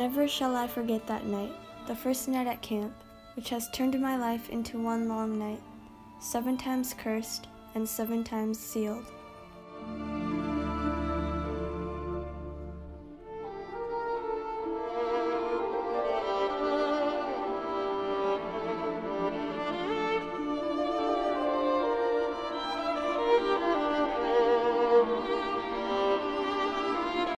Never shall I forget that night, the first night at camp, which has turned my life into one long night, seven times cursed and seven times sealed.